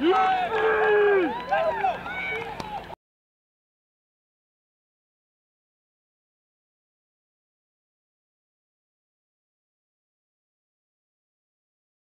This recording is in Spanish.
¡No!